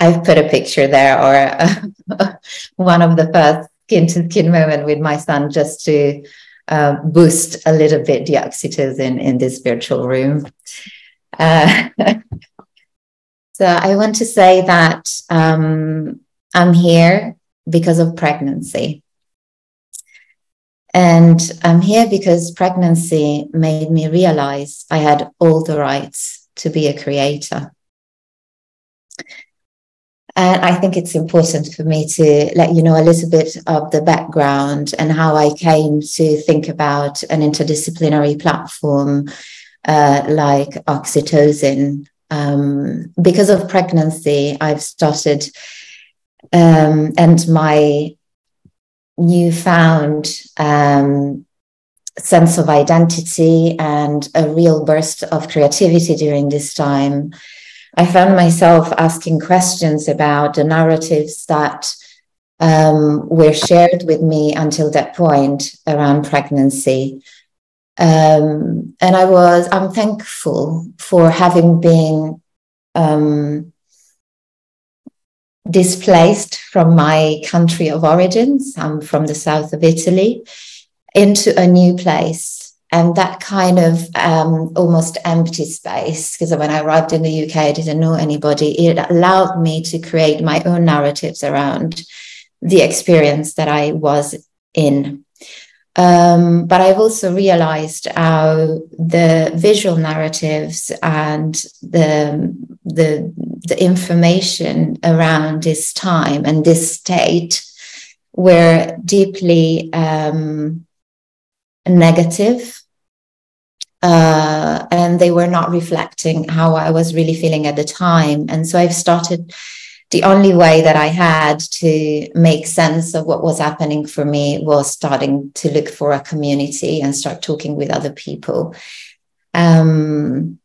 I've put a picture there or one of the first skin to skin moment with my son just to uh, boost a little bit the oxytocin in this virtual room. Uh, so I want to say that um, I'm here because of pregnancy. And I'm here because pregnancy made me realize I had all the rights to be a creator. And I think it's important for me to let you know a little bit of the background and how I came to think about an interdisciplinary platform uh, like Oxytocin. Um, because of pregnancy, I've started, um, and my newfound um, sense of identity and a real burst of creativity during this time I found myself asking questions about the narratives that um, were shared with me until that point around pregnancy. Um, and I was, I'm thankful for having been um, displaced from my country of origins. I'm from the south of Italy into a new place and that kind of um, almost empty space because when i arrived in the uk i didn't know anybody. It allowed me to create my own narratives around the experience that i was in. Um, but i've also realized how the visual narratives and the, the, the information around this time and this state were deeply um, negative uh, and they were not reflecting how I was really feeling at the time. And so I've started. The only way that I had to make sense of what was happening for me was starting to look for a community and start talking with other people. Um,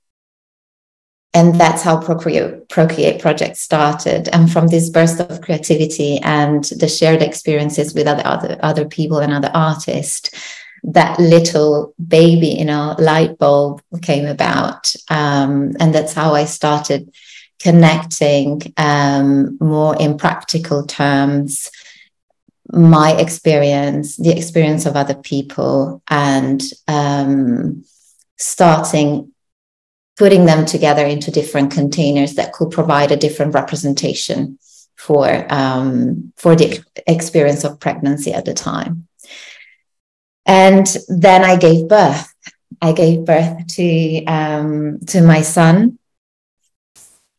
and that's how Procreate, Procreate Project started. And from this burst of creativity and the shared experiences with other other, other people and other artists, that little baby you know light bulb came about. Um, and that's how i started connecting um, more in practical terms my experience the experience of other people and um, starting putting them together into different containers that could provide a different representation for um, for the experience of pregnancy at the time and then I gave birth. I gave birth to um, to my son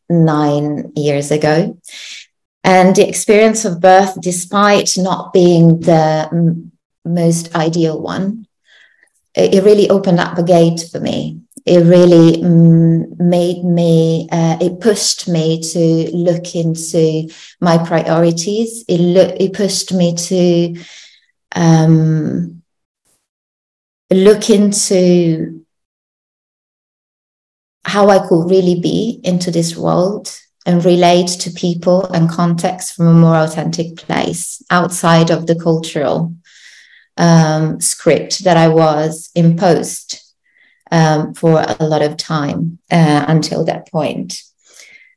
nine years ago, and the experience of birth, despite not being the m- most ideal one, it, it, really opened up a gate for me. It really mm, made me. Uh, it pushed me to look into my priorities. It lo- it pushed me to. Um, look into how I could really be into this world and relate to people and context from a more authentic place outside of the cultural um, script that I was imposed um, for a lot of time uh, until that point.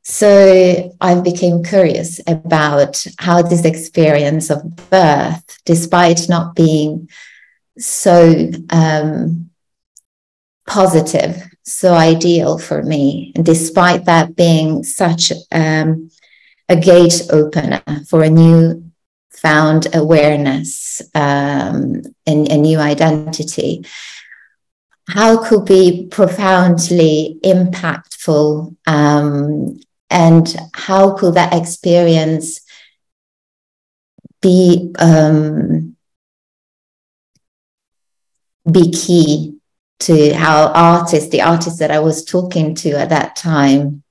So I became curious about how this experience of birth, despite not being so um, positive, so ideal for me, and despite that being such um, a gate opener for a new found awareness um, and a new identity. How could be profoundly impactful um, and how could that experience be um, be key to how artists, the artists that I was talking to at that time,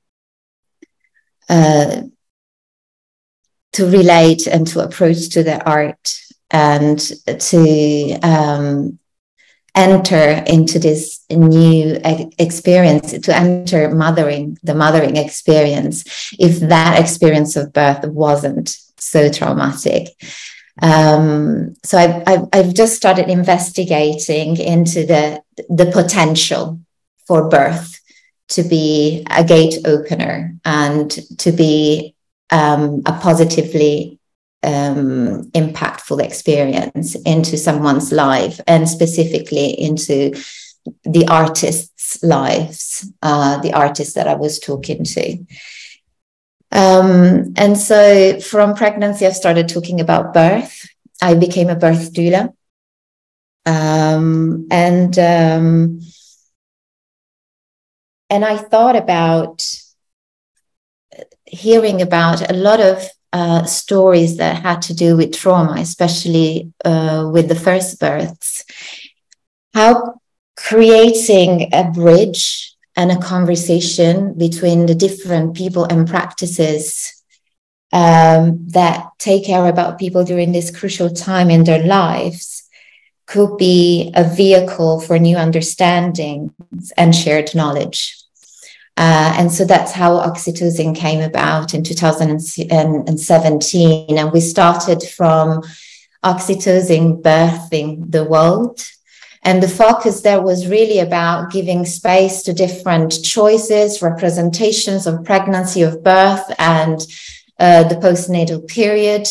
uh, to relate and to approach to the art and to um, enter into this new experience, to enter mothering, the mothering experience, if that experience of birth wasn't so traumatic. Um, so I've, I've, I've, just started investigating into the, the potential for birth to be a gate opener and to be um, a positively um, impactful experience into someone's life and specifically into the artists' lives, uh, the artists that I was talking to. Um, and so from pregnancy, I started talking about birth. I became a birth doula. Um, and um, and I thought about hearing about a lot of uh, stories that had to do with trauma, especially uh, with the first births. How creating a bridge and a conversation between the different people and practices um, that take care about people during this crucial time in their lives could be a vehicle for new understandings and shared knowledge. Uh, and so that's how oxytocin came about in 2017. And we started from oxytocin birthing the world. And the focus there was really about giving space to different choices, representations of pregnancy, of birth, and uh, the postnatal period.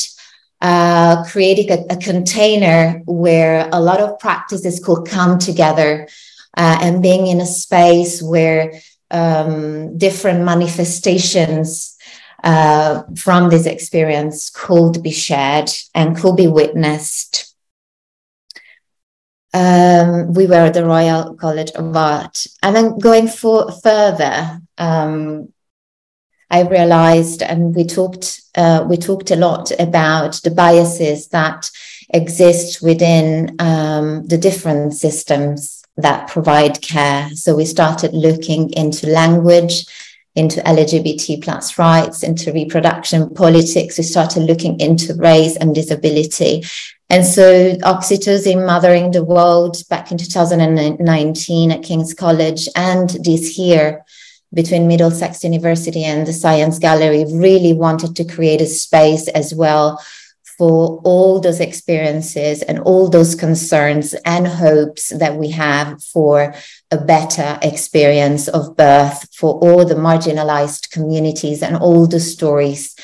Uh, creating a, a, container where a lot of practices could come together uh, and being in a space where um, different manifestations uh, from this experience could be shared and could be witnessed. Um, we were at the Royal College of Art. And then going for further, um, I realized, and we talked, uh, we talked a lot about the biases that exist within um, the different systems that provide care. So we started looking into language, into LGBT plus rights, into reproduction politics. We started looking into race and disability. And so Oxytocin Mothering the World back in 2019 at King's College and this year between Middlesex University and the Science Gallery really wanted to create a space as well for all those experiences and all those concerns and hopes that we have for a better experience of birth for all the marginalized communities and all the stories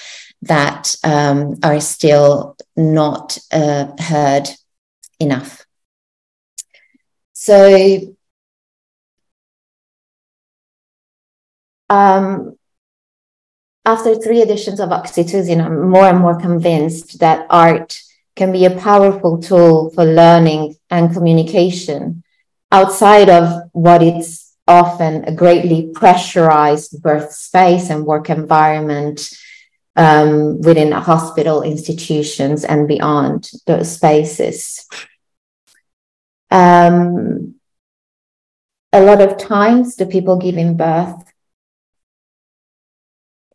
that um, are still not uh, heard enough. So, um, after three editions of Oxytocin, I'm more and more convinced that art can be a powerful tool for learning and communication outside of what is often a greatly pressurized birth space and work environment um, within hospital institutions and beyond those spaces. Um, a lot of times, the people giving birth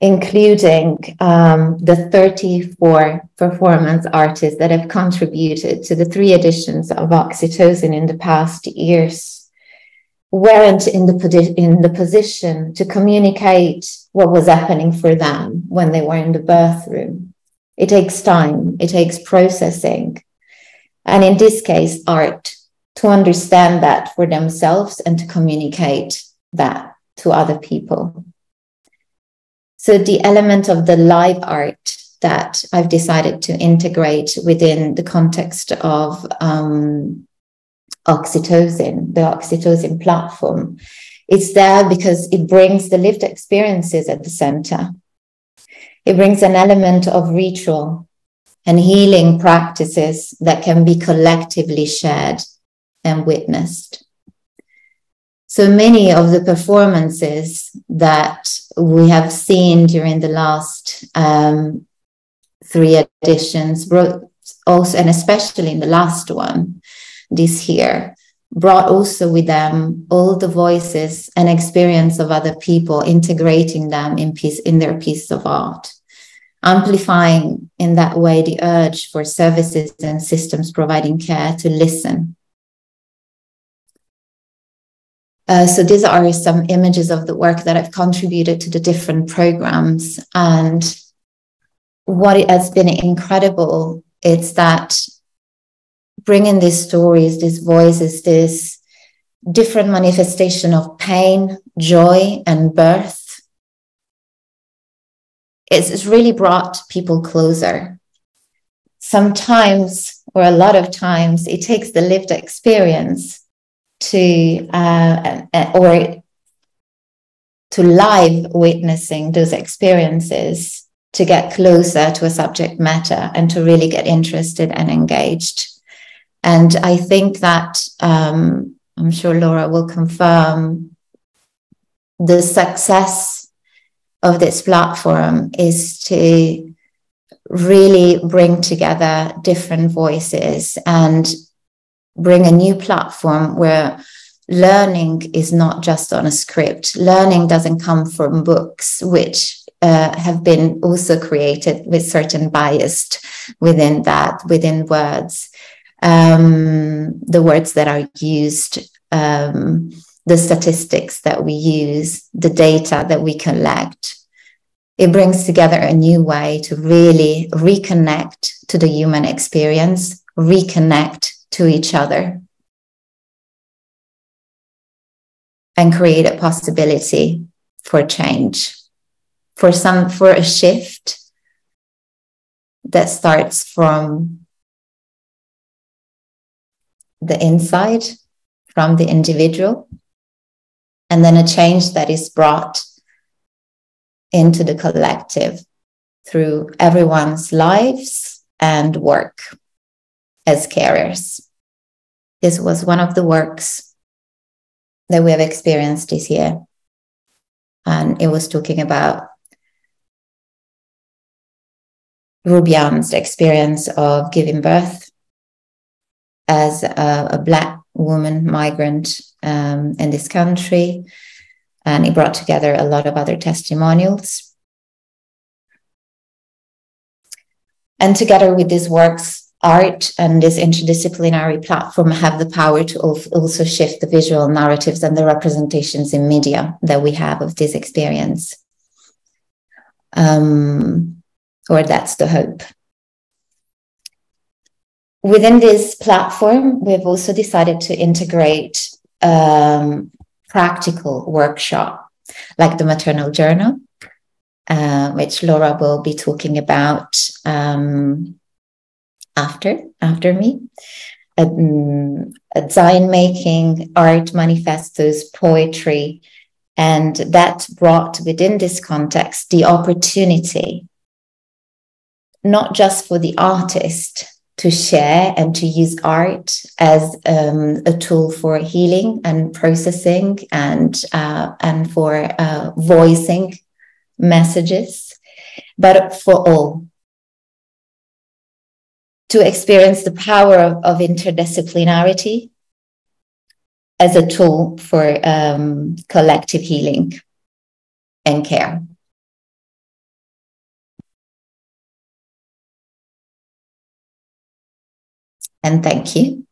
including um, the 34 performance artists that have contributed to the three editions of Oxytocin in the past years, weren't in the, in the position to communicate what was happening for them when they were in the birth room. It takes time, it takes processing. And in this case, art to understand that for themselves and to communicate that to other people. So the element of the live art that I've decided to integrate within the context of um, oxytocin, the oxytocin platform, it's there because it brings the lived experiences at the center. It brings an element of ritual and healing practices that can be collectively shared and witnessed. So many of the performances that we have seen during the last um, three editions, also, and especially in the last one this year, brought also with them all the voices and experience of other people, integrating them in piece in their piece of art, amplifying in that way the urge for services and systems providing care to listen Uh, so these are some images of the work that I've contributed to the different programs. And what it has been incredible is that bringing these stories, these voices, this different manifestation of pain, joy, and birth it's, it's really brought people closer. Sometimes, or a lot of times, it takes the lived experience to uh, or to live witnessing those experiences to get closer to a subject matter and to really get interested and engaged. And I think that um, I'm sure Laura will confirm the success of this platform is to really bring together different voices and bring a new platform where learning is not just on a script. Learning doesn't come from books, which uh, have been also created with certain bias within that, within words. Um, the words that are used, um, the statistics that we use, the data that we collect. It brings together a new way to really reconnect to the human experience, reconnect to each other and create a possibility for change for some for a shift that starts from the inside from the individual and then a change that is brought into the collective through everyone's lives and work as carers. This was one of the works that we have experienced this year. And it was talking about Rubian's experience of giving birth as a, a Black woman migrant um, in this country. And he brought together a lot of other testimonials. And together with these works, art and this interdisciplinary platform have the power to also shift the visual narratives and the representations in media that we have of this experience. Um, or that's the hope. Within this platform, we've also decided to integrate um, practical workshop like the maternal journal, uh, which Laura will be talking about um, after after me. Um, design making, art manifestos, poetry, and that brought within this context the opportunity not just for the artist to share and to use art as um, a tool for healing and processing and uh, and for uh, voicing messages, but for all to experience the power of, of interdisciplinarity as a tool for um, collective healing and care. And thank you.